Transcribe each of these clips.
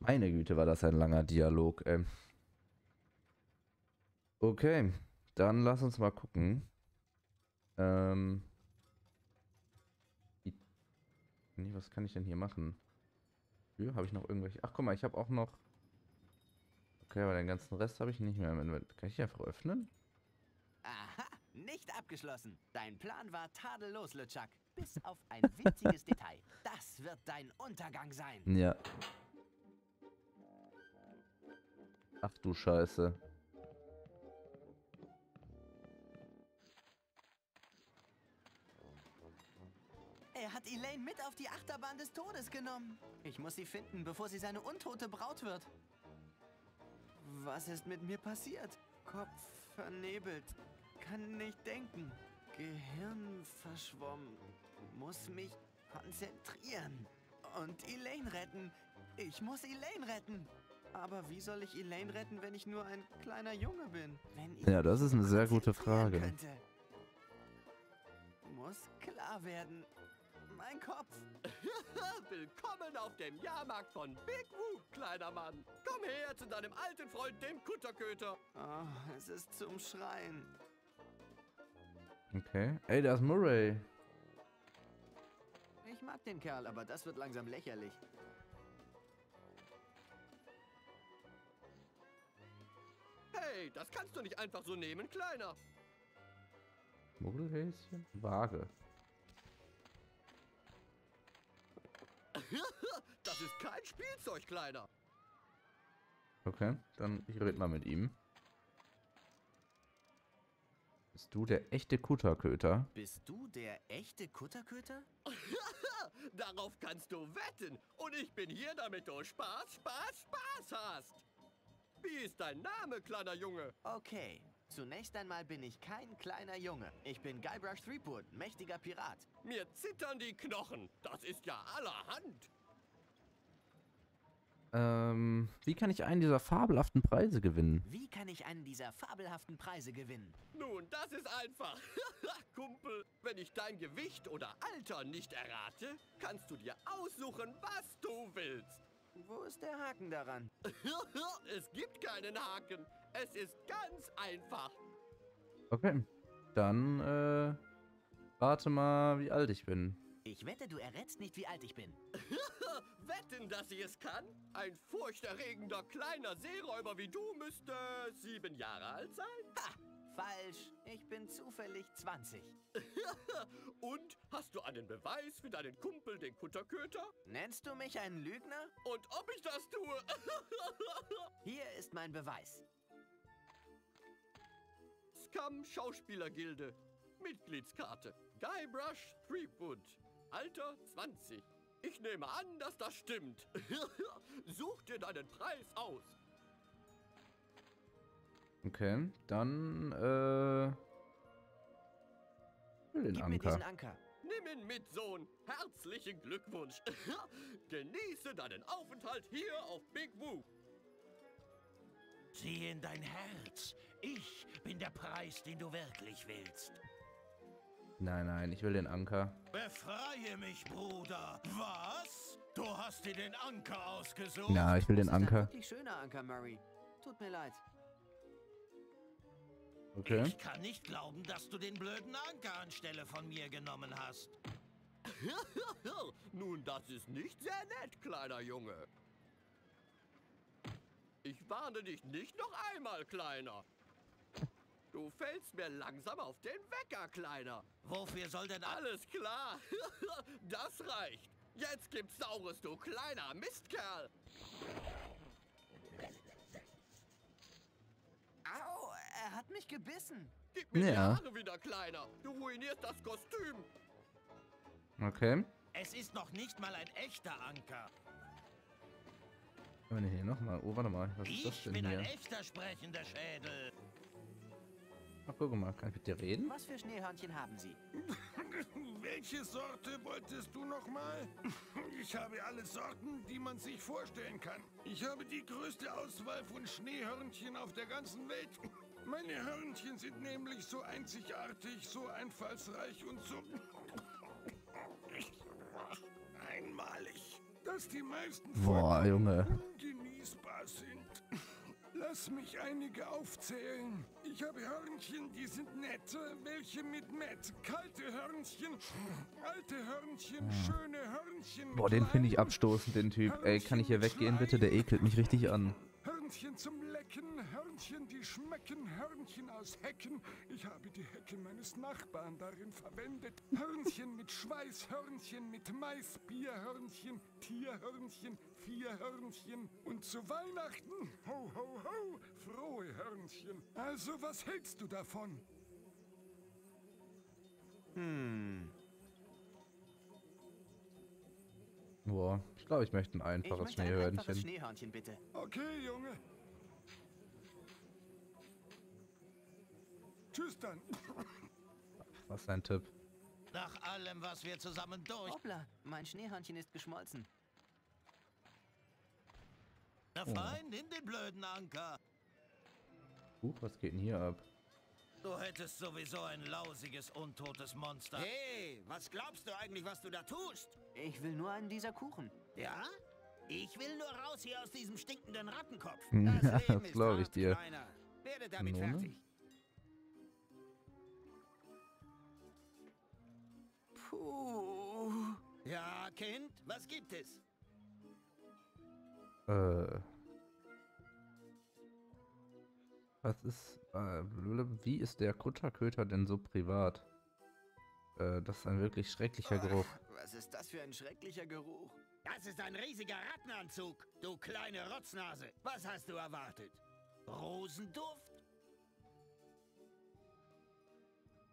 Meine Güte, war das ein langer Dialog. Ähm. Okay, dann lass uns mal gucken. Ähm. Nee, was kann ich denn hier machen? Hier habe ich noch irgendwelche... Ach, guck mal, ich habe auch noch... Okay, aber den ganzen Rest habe ich nicht mehr. Kann ich die einfach öffnen? Aha, nicht abgeschlossen. Dein Plan war tadellos, LeChuck. Bis auf ein winziges Detail. Das wird dein Untergang sein. Ja. Ach du Scheiße. Er hat Elaine mit auf die Achterbahn des Todes genommen. Ich muss sie finden, bevor sie seine untote Braut wird. Was ist mit mir passiert? Kopf vernebelt. Kann nicht denken. Gehirn verschwommen. Muss mich konzentrieren. Und Elaine retten. Ich muss Elaine retten. Aber wie soll ich Elaine retten, wenn ich nur ein kleiner Junge bin? Wenn ich Ja, das ist eine sehr gute Frage. Könnte. Muss klar werden. Mein Kopf. Willkommen auf dem Jahrmarkt von Big Whoop, kleiner Mann. Komm her zu deinem alten Freund, dem Kutterköter. Oh, es ist zum Schreien. Okay. Ey, da ist Murray. Ich mag den Kerl, aber das wird langsam lächerlich. Hey, das kannst du nicht einfach so nehmen, Kleiner. Mogelhäschen? Waage. Das ist kein Spielzeug, Kleiner. Okay, dann ich red mal mit ihm. Bist du der echte Kutterköter? Bist du der echte Kutterköter? Darauf kannst du wetten. Und ich bin hier, damit du Spaß, Spaß, Spaß hast. Wie ist dein Name, kleiner Junge? Okay. Zunächst einmal bin ich kein kleiner Junge. Ich bin Guybrush Threepwood, mächtiger Pirat. Mir zittern die Knochen. Das ist ja allerhand. Ähm, wie kann ich einen dieser fabelhaften Preise gewinnen? Wie kann ich einen dieser fabelhaften Preise gewinnen? Nun, das ist einfach. Kumpel, wenn ich dein Gewicht oder Alter nicht errate, kannst du dir aussuchen, was du willst. Wo ist der Haken daran? es gibt keinen Haken. Es ist ganz einfach. Okay, dann, äh, warte mal, wie alt ich bin. Ich wette, du errätst nicht, wie alt ich bin. Wetten, dass sie es kann? Ein furchterregender kleiner Seeräuber wie du müsste sieben Jahre alt sein? Ha! Falsch. Ich bin zufällig 20. Und hast du einen Beweis für deinen Kumpel, den Kutterköter? Nennst du mich einen Lügner? Und ob ich das tue? Hier ist mein Beweis. Scum Schauspielergilde. Mitgliedskarte. Guybrush Threepwood. Alter 20. Ich nehme an, dass das stimmt. Such dir deinen Preis aus. Okay, dann, äh, will den Gib mir Anker. diesen Anker. Nimm ihn mit, Sohn. Herzlichen Glückwunsch. Genieße deinen Aufenthalt hier auf Big Woo. Sieh in dein Herz. Ich bin der Preis, den du wirklich willst. Nein, nein, ich will den Anker. Befreie mich, Bruder. Was? Du hast dir den Anker ausgesucht? Na, ich will den Das ist ein Anker. wirklich schöner Anker, Murray. Tut mir leid. Okay. Ich kann nicht glauben, dass du den blöden Anker anstelle von mir genommen hast. Nun, das ist nicht sehr nett, kleiner Junge. Ich warne dich nicht noch einmal, Kleiner. Du fällst mir langsam auf den Wecker, Kleiner. Wofür soll denn alles? Alles klar. Das reicht. Jetzt gibt's Saures, du kleiner Mistkerl. Au, er hat mich gebissen. Gib mir die Ja. Haare wieder, Kleiner. Du ruinierst das Kostüm. Okay. Es ist noch nicht mal ein echter Anker. Wenn hier nochmal. Oh, warte mal. Was ist das Ich denn bin ein echter sprechender Schädel. Ach, guck mal. Kann ich mit dir reden? Was für Schneehörnchen haben Sie? Welche Sorte wolltest du nochmal? Ich habe alle Sorten, die man sich vorstellen kann. Ich habe die größte Auswahl von Schneehörnchen auf der ganzen Welt. Meine Hörnchen sind nämlich so einzigartig, so einfallsreich und so einmalig, dass die meisten Boah, Junge. die Lass mich einige aufzählen. Ich habe Hörnchen, die sind nett. Welche mit Mett? Kalte Hörnchen, alte Hörnchen, schöne Hörnchen. Boah, den finde ich abstoßend, den Typ. Ey, kann ich hier Hörnchen weggehen, bitte? Der ekelt mich richtig an. Hörnchen zum Hörnchen, die schmecken, Hörnchen aus Hecken. Ich habe die Hecken meines Nachbarn darin verwendet. Hörnchen mit Schweiß, Hörnchen mit Mais, Bierhörnchen, Tierhörnchen, vier Hörnchen. Und zu Weihnachten, ho, ho, ho, frohe Hörnchen. Also, was hältst du davon? Hm. Boah, ich glaube, ich möchte ein Ich einfaches möchte ein einfaches Schneehörnchen. Schneehörnchen, bitte. Okay, Junge. Tschüss dann. Was ist dein Tipp? Nach allem, was wir zusammen durch... Hoppla, mein Schneehörnchen ist geschmolzen. Na fein, nimm den blöden Anker. Huch, was geht denn hier ab? Du hättest sowieso ein lausiges, untotes Monster. Hey, was glaubst du eigentlich, was du da tust? Ich will nur einen dieser Kuchen. Ja? Ich will nur raus hier aus diesem stinkenden Rattenkopf. Das das ist glaub ich dir. Kleiner. Werde damit Kanone? fertig. Puh. Ja, Kind, was gibt es? Äh. Was ist. Äh, wie ist der Kutterköter denn so privat? Äh, das ist ein wirklich schrecklicher Geruch. Was ist das für ein schrecklicher Geruch? Das ist ein riesiger Rattenanzug, du kleine Rotznase. Was hast du erwartet? Rosenduft?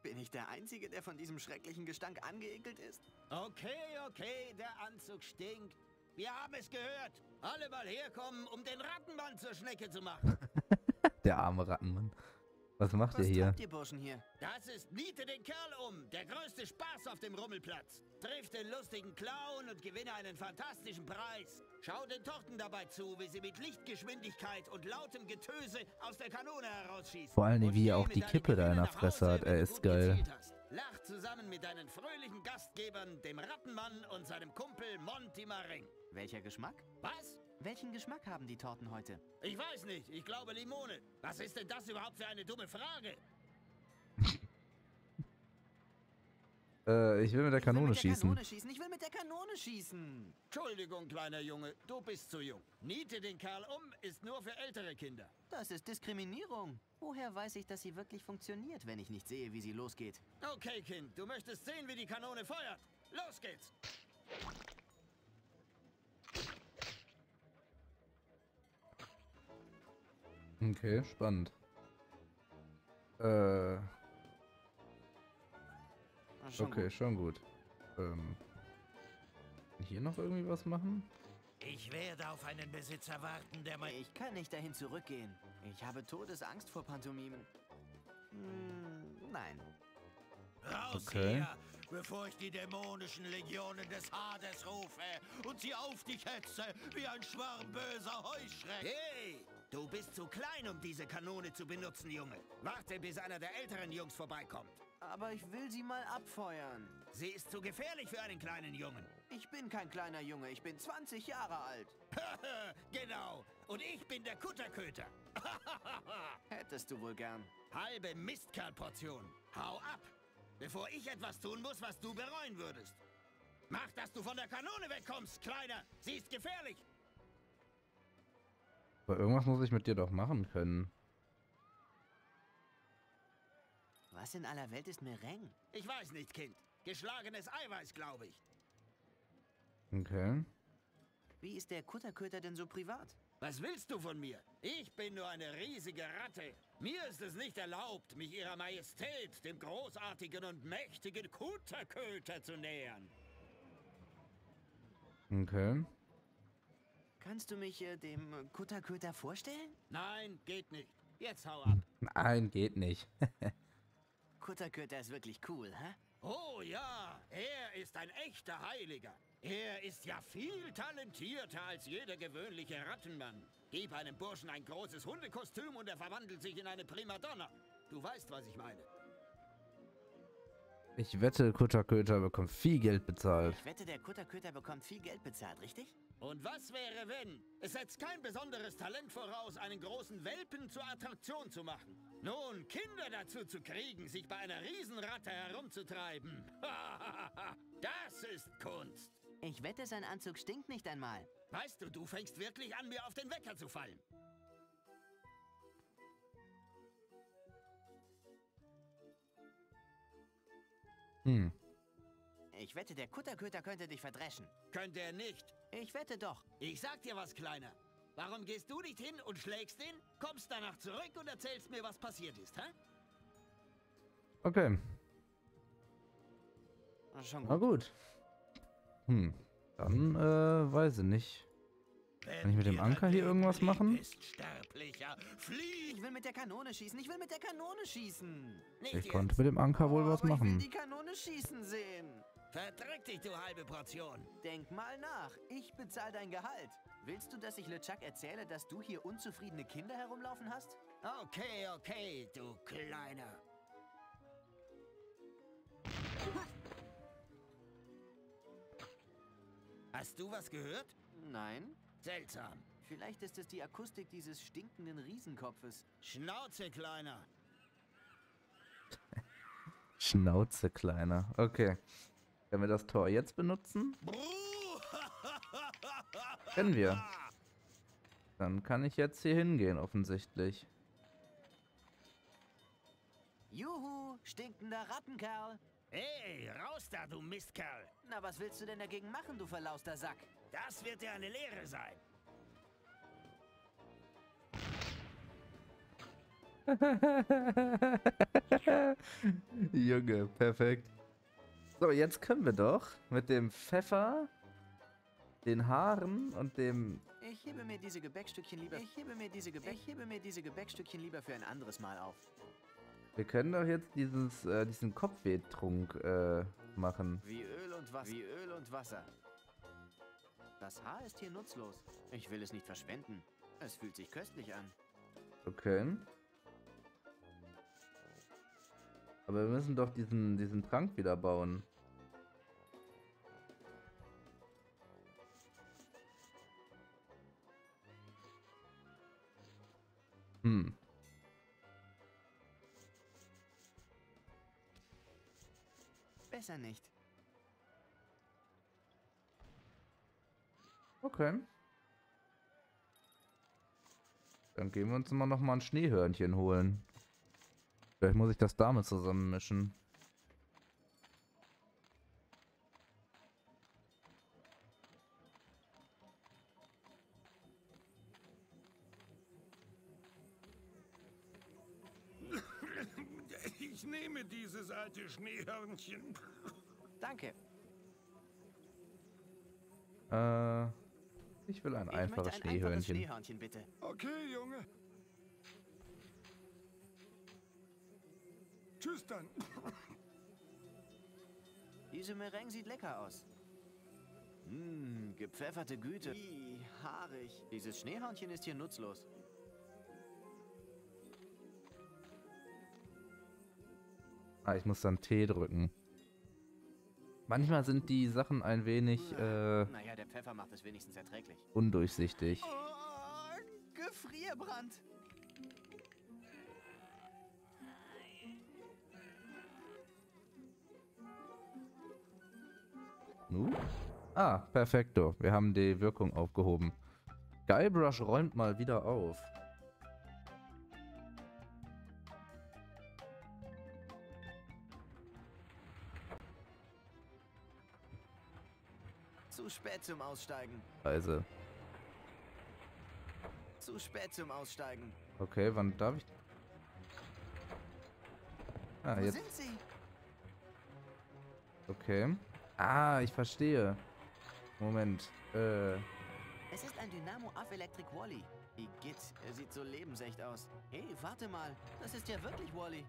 Bin ich der Einzige, der von diesem schrecklichen Gestank angeekelt ist? Okay, okay, der Anzug stinkt. Wir haben es gehört. Alle mal herkommen, um den Rattenmann zur Schnecke zu machen. Der arme Rattenmann. Was macht Was ihr hier? ihr Burschen hier? Das ist Niete den Kerl um, der größte Spaß auf dem Rummelplatz. Triff den lustigen Clown und gewinne einen fantastischen Preis. Schau den Torten dabei zu, wie sie mit Lichtgeschwindigkeit und lautem Getöse aus der Kanone herausschießen. Vor allen Dingen, Und wie er auch die Kippe da in Gewinne der nach Fresse hat. Er du ist geil. Lach zusammen mit deinen fröhlichen Gastgebern, dem Rattenmann und seinem Kumpel Monty Maring. Welcher Geschmack? Was? Welchen Geschmack haben die Torten heute? Ich weiß nicht. Ich glaube Limone. Was ist denn das überhaupt für eine dumme Frage? Äh, ich will mit der Ich will Kanone mit der schießen. Kanone schießen. Ich will mit der Kanone schießen. Entschuldigung, kleiner Junge, du bist zu jung. Niete den Kerl um ist nur für ältere Kinder. Das ist Diskriminierung. Woher weiß ich, dass sie wirklich funktioniert, wenn ich nicht sehe, wie sie losgeht? Okay, Kind, du möchtest sehen, wie die Kanone feuert. Los geht's! Okay, spannend. Äh, Ah, schon okay, gut. schon gut. Ähm, hier noch irgendwie was machen? Ich werde auf einen Besitzer warten, der mein... Ich kann nicht dahin zurückgehen. Ich habe Todesangst vor Pantomimen. Hm, nein. Raus Okay. hier, bevor ich die dämonischen Legionen des Hades rufe und sie auf dich hetze wie ein Schwarm böser Heuschreck. Hey, du bist zu klein, um diese Kanone zu benutzen, Junge. Warte, bis einer der älteren Jungs vorbeikommt. Aber ich will sie mal abfeuern. Sie ist zu gefährlich für einen kleinen Jungen. Ich bin kein kleiner Junge, ich bin 20 Jahre alt. genau. Und ich bin der Kutterköter. Hättest du wohl gern. Halbe Mistkerlportion. Hau ab, bevor ich etwas tun muss, was du bereuen würdest. Mach, dass du von der Kanone wegkommst, Kleiner. Sie ist gefährlich. Aber irgendwas muss ich mit dir doch machen können. Was in aller Welt ist Mereng? Ich weiß nicht, Kind. Geschlagenes Eiweiß, glaube ich. Okay. Wie ist der Kutterköter denn so privat? Was willst du von mir? Ich bin nur eine riesige Ratte. Mir ist es nicht erlaubt, mich ihrer Majestät, dem großartigen und mächtigen Kutterköter, zu nähern. Okay. Kannst du mich äh, dem Kutterköter vorstellen? Nein, geht nicht. Jetzt hau ab. Nein, geht nicht. Kutterköter ist wirklich cool, hä? Oh ja, er ist ein echter Heiliger. Er ist ja viel talentierter als jeder gewöhnliche Rattenmann. Gib einem Burschen ein großes Hundekostüm und er verwandelt sich in eine Primadonna. Du weißt, was ich meine. Ich wette, Kutterköter bekommt viel Geld bezahlt. Ich wette, der Kutterköter bekommt viel Geld bezahlt, richtig? Und was wäre, wenn? Es setzt kein besonderes Talent voraus, einen großen Welpen zur Attraktion zu machen. Nun, Kinder dazu zu kriegen, sich bei einer Riesenratte herumzutreiben. das ist Kunst. Ich wette, sein Anzug stinkt nicht einmal. Weißt du, du fängst wirklich an, mir auf den Wecker zu fallen. Hm. Ich wette, der Kutterköter könnte dich verdreschen. Könnte er nicht. Ich wette doch. Ich sag dir was, Kleiner. Warum gehst du nicht hin und schlägst ihn, kommst danach zurück und erzählst mir, was passiert ist, hä? Okay. Schon Na gut. gut. Hm. Dann, äh, weiß ich nicht. Kann ich mit dem Anker hier irgendwas machen? Ich will mit der Kanone schießen. Ich will mit der Kanone schießen. Nicht Ich jetzt. konnte mit dem Anker wohl Oh, was aber Ich will machen. die Kanone schießen sehen. Verdreck dich, du halbe Portion. Denk mal nach. Ich bezahle dein Gehalt. Willst du, dass ich LeChuck erzähle, dass du hier unzufriedene Kinder herumlaufen hast? Okay, okay, du Kleiner. Hast du was gehört? Nein. Seltsam. Vielleicht ist es die Akustik dieses stinkenden Riesenkopfes. Schnauze, Kleiner. Schnauze, kleiner. Okay. Können wir das Tor jetzt benutzen? Können wir. Dann kann ich jetzt hier hingehen, offensichtlich. Juhu, stinkender Rattenkerl. Hey, raus da, du Mistkerl. Na, was willst du denn dagegen machen, du verlauster Sack? Das wird dir eine Lehre sein. Junge, perfekt. So, jetzt können wir doch mit dem Pfeffer, den Haaren und dem... Ich hebe mir diese Gebäckstückchen lieber. Ich hebe mir diese Gebäck. Ich hebe mir diese Gebäckstückchen lieber für ein anderes Mal auf. Wir können doch jetzt dieses, äh, diesen Kopfwehtrunk äh, machen. Wie Öl und Wasser. Wie Öl und Wasser. Das Haar ist hier nutzlos. Ich will es nicht verschwenden. Es fühlt sich köstlich an. Okay. Aber wir müssen doch diesen, diesen Trank wieder bauen. Hm. Besser nicht. Okay. Dann gehen wir uns immer noch mal ein Schneehörnchen holen. Vielleicht muss ich das damit zusammenmischen. Ich nehme dieses alte Schneehörnchen. Danke. Äh, ich will ein Ich einfaches möchte ein einfaches Schneehörnchen. Schneehörnchen, bitte. Okay, Junge. Tschüss dann. Diese Meringue sieht lecker aus. Mmm, gepfefferte Güte. Ih, haarig. Dieses Schneehörnchen ist hier nutzlos. Ah, ich muss dann T drücken. Manchmal sind die Sachen ein wenig äh, Naja, der Pfeffer macht es wenigstens erträglich. undurchsichtig. Oh, Gefrierbrand. Ah, perfekto. Wir haben die Wirkung aufgehoben. Guybrush räumt mal wieder auf. Zu spät zum Aussteigen. Also, Zu spät zum Aussteigen. okay, wann darf ich? Ah, Wo jetzt. sind sie? Okay. Ah, ich verstehe. Moment. Äh, Es ist ein Dynamo auf Electric Wally. Igitt, er sieht so lebensecht aus. Hey, warte mal. Das ist ja wirklich Wally.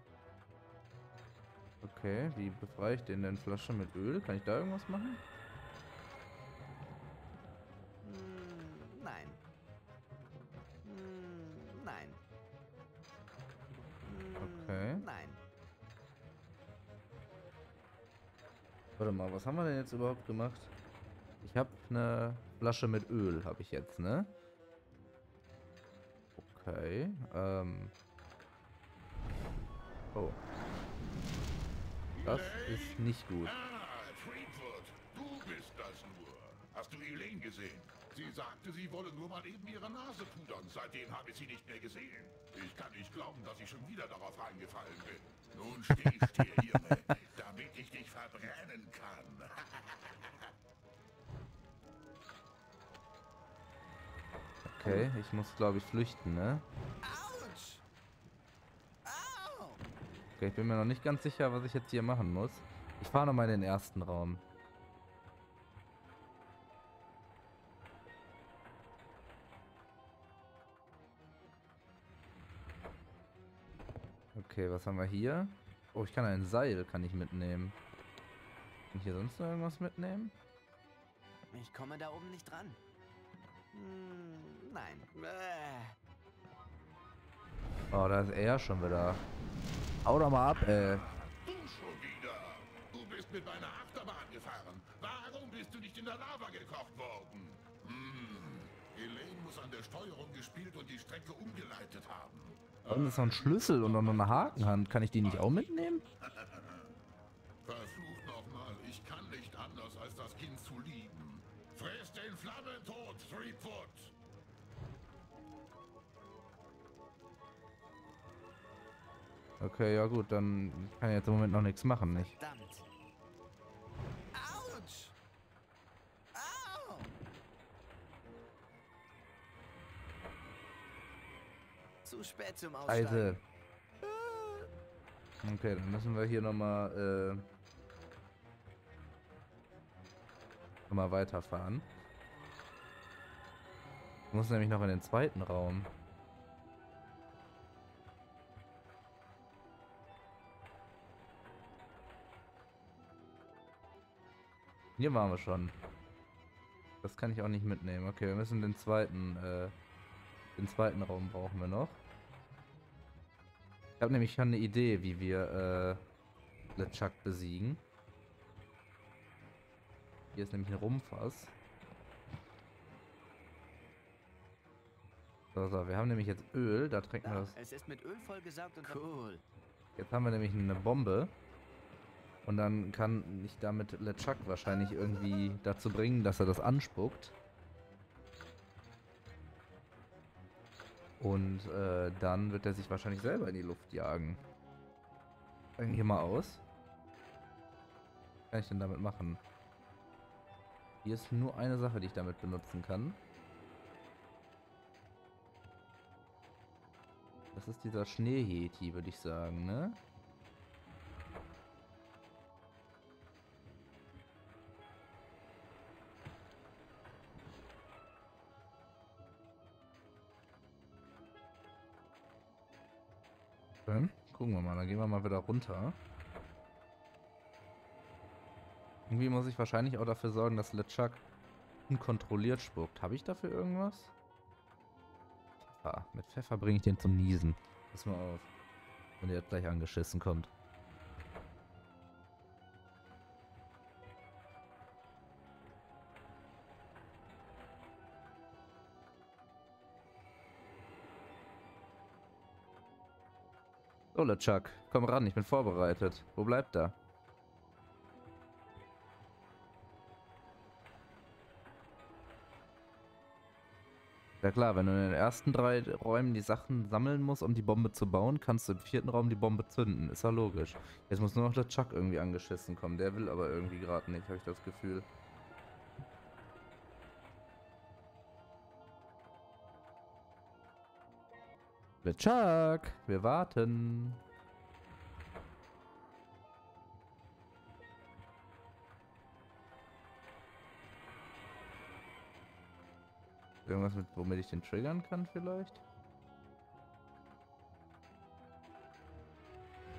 okay. Wie befreie ich den denn? Flasche mit Öl? Kann ich da irgendwas machen? Warte mal, was haben wir denn jetzt überhaupt gemacht? Ich habe eine Flasche mit Öl habe ich jetzt, ne? Okay. Ähm. Oh. Das ist nicht gut. Ah, Threepwood, du bist das nur. Hast du Elaine gesehen? Sie sagte, sie wolle nur mal eben ihre Nase pudern. Seitdem habe ich sie nicht mehr gesehen. Ich kann nicht glauben, dass ich schon wieder darauf reingefallen bin. Nun steh still, Junge, damit ich dich verbrennen kann. Okay, ich muss glaube ich flüchten, ne? Okay, ich bin mir noch nicht ganz sicher, was ich jetzt hier machen muss. Ich fahre nochmal in den ersten Raum. Okay, was haben wir hier? Oh, ich kann ein Seil, kann ich mitnehmen. Kann ich hier sonst noch irgendwas mitnehmen? Ich komme da oben nicht dran. Hm, nein. Äh. Oh, da ist er schon wieder. Hau doch mal ab, ey. Du schon wieder. Du bist mit meiner Achterbahn gefahren. Warum bist du nicht in der Lava gekocht worden? Hm. Elaine muss an der Steuerung gespielt und die Strecke umgeleitet haben. Und ist noch ein Schlüssel und noch eine Hakenhand. Kann ich die nicht auch mitnehmen? Okay, ja gut, dann kann ich jetzt im Moment noch nichts machen, nicht? Verdammt. Autsch! Au! Zu spät zum Aussteigen. Scheiße. Okay, dann müssen wir hier nochmal, äh, nochmal weiterfahren. Ich muss nämlich noch in den zweiten Raum. Hier waren wir schon. Das kann ich auch nicht mitnehmen. Okay, wir müssen den zweiten, äh, den zweiten Raum brauchen wir noch. Ich habe nämlich schon eine Idee, wie wir äh, LeChuck besiegen. Hier ist nämlich ein Rumpfass. So, so, wir haben nämlich jetzt Öl, da trinken wir Da, das. es ist mit Öl vollgesaugt und cool. Jetzt haben wir nämlich eine Bombe. Und dann kann ich damit LeChuck wahrscheinlich irgendwie dazu bringen, dass er das anspuckt. Und äh, dann wird er sich wahrscheinlich selber in die Luft jagen. Fang hier mal aus. Was kann ich denn damit machen? Hier ist nur eine Sache, die ich damit benutzen kann. Das ist dieser Schneeheti, würde ich sagen, ne? Okay, gucken wir mal, dann gehen wir mal wieder runter. Irgendwie muss ich wahrscheinlich auch dafür sorgen, dass LeChuck unkontrolliert spuckt. Habe ich dafür irgendwas? Pfeffer. Mit Pfeffer bringe ich den zum Niesen. Pass mal auf. Wenn der gleich angeschissen kommt. So, LeChuck, komm ran, ich bin vorbereitet. Wo bleibt er? Ja klar, wenn du in den ersten drei Räumen die Sachen sammeln musst, um die Bombe zu bauen, kannst du im vierten Raum die Bombe zünden. Ist ja logisch. Jetzt muss nur noch der Chuck irgendwie angeschissen kommen. Der will aber irgendwie gerade nicht, habe ich das Gefühl. Chuck, wir warten. Irgendwas mit, womit ich den triggern kann vielleicht?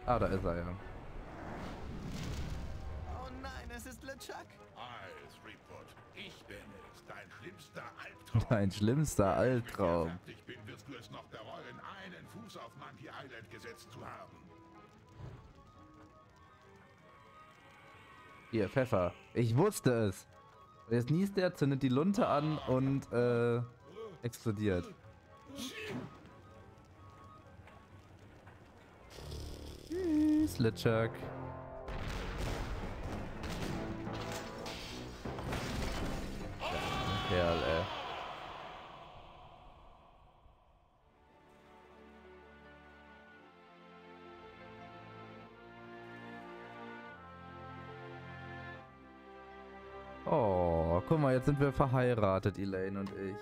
Ah, da ist er ja. Oh nein, es ist LeChuck. Hi, Threepwood. Ich bin es, dein schlimmster Albtraum. Dein schlimmster Albtraum. Wenn ich fertig bin, wirst du es noch einen Fuß auf Monkey Island gesetzt zu haben. Hier, Pfeffer. Ich wusste es. Jetzt niest er, zündet die Lunte an und äh, explodiert. Tschüss. Kerl, ey. Jetzt sind wir verheiratet, Elaine und ich.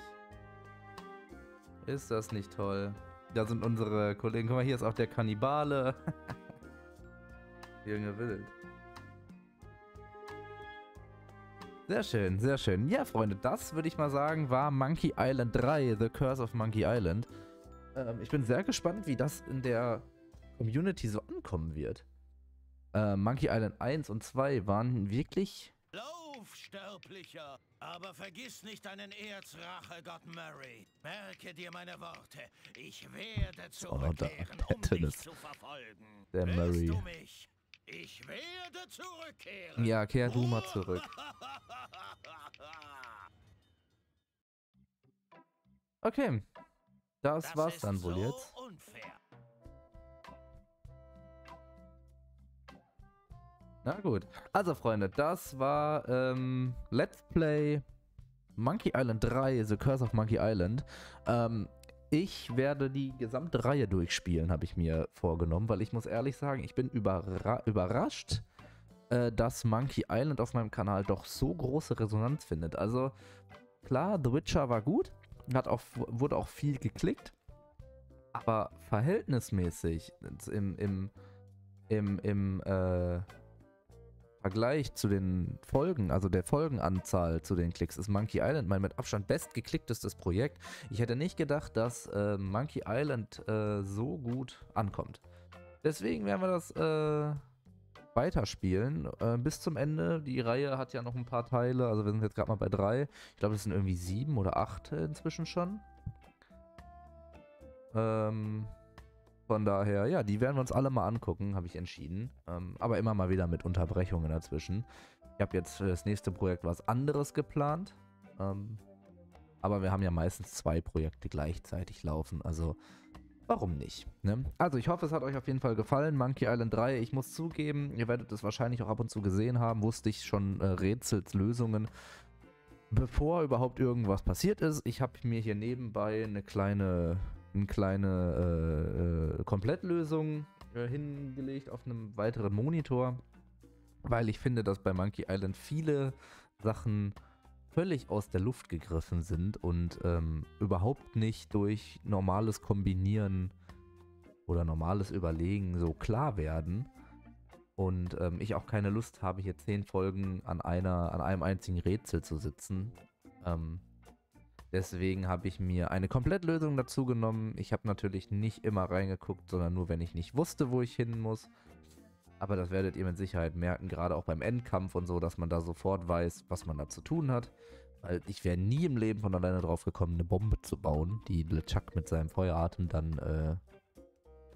Ist das nicht toll? Da sind unsere Kollegen. Guck mal, hier ist auch der Kannibale. Junge Wild. Sehr schön, sehr schön. Ja, Freunde, das würde ich mal sagen, war Monkey Island 3, The Curse of Monkey Island. Ähm, ich bin sehr gespannt, wie das in der Community so ankommen wird. Äh, Monkey Island 1 und 2 waren wirklich Sterblicher! Aber vergiss nicht deinen Erzrachegott Murray. Merke dir meine Worte. Ich werde zurückkehren, Der um dich zu verfolgen. Der Murray. du mich? Ich werde zurückkehren. Ja, kehr du mal zurück. Okay. Das, Das war's dann wohl so jetzt. Unfair. Na gut. Also, Freunde, das war ähm, Let's Play Monkey Island 3, The Curse of Monkey Island. Ähm, ich werde die gesamte Reihe durchspielen, habe ich mir vorgenommen, weil ich muss ehrlich sagen, ich bin überra überrascht, äh, dass Monkey Island auf meinem Kanal doch so große Resonanz findet. Also, klar, The Witcher war gut, hat auch, wurde auch viel geklickt, aber verhältnismäßig im, im, im, im, äh, Vergleich zu den Folgen, also der Folgenanzahl zu den Klicks, ist Monkey Island mein mit Abstand bestgeklicktestes Projekt. Ich hätte nicht gedacht, dass äh, Monkey Island äh, so gut ankommt. Deswegen werden wir das äh, weiterspielen äh, bis zum Ende. Die Reihe hat ja noch ein paar Teile, also wir sind jetzt gerade mal bei drei. Ich glaube, es sind irgendwie sieben oder acht inzwischen schon. Ähm, von daher, ja, die werden wir uns alle mal angucken, habe ich entschieden. Ähm, aber immer mal wieder mit Unterbrechungen dazwischen. Ich habe jetzt für das nächste Projekt was anderes geplant. Ähm, aber wir haben ja meistens zwei Projekte gleichzeitig laufen. Also, warum nicht? Ne? Also, ich hoffe, es hat euch auf jeden Fall gefallen. Monkey Island 3, ich muss zugeben, ihr werdet es wahrscheinlich auch ab und zu gesehen haben, wusste ich schon äh, Rätselslösungen. Bevor überhaupt irgendwas passiert ist, ich habe mir hier nebenbei eine kleine eine kleine äh, äh, Komplettlösung äh, hingelegt auf einem weiteren Monitor, weil ich finde, dass bei Monkey Island viele Sachen völlig aus der Luft gegriffen sind und ähm, überhaupt nicht durch normales Kombinieren oder normales Überlegen so klar werden. Und ähm, ich auch keine Lust habe, hier zehn Folgen an einer, an einem einzigen Rätsel zu sitzen. Ähm, Deswegen habe ich mir eine Komplettlösung dazu genommen. Ich habe natürlich nicht immer reingeguckt, sondern nur, wenn ich nicht wusste, wo ich hin muss. Aber das werdet ihr mit Sicherheit merken, gerade auch beim Endkampf und so, dass man da sofort weiß, was man da zu tun hat. Weil ich wäre nie im Leben von alleine drauf gekommen, eine Bombe zu bauen, die LeChuck mit seinem Feueratem dann äh,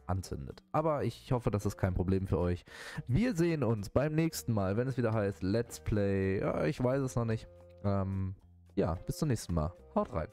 anzündet. Aber ich hoffe, das ist kein Problem für euch. Wir sehen uns beim nächsten Mal, wenn es wieder heißt Let's Play. Ja, ich weiß es noch nicht. Ähm, ja, bis zum nächsten Mal. Haut rein.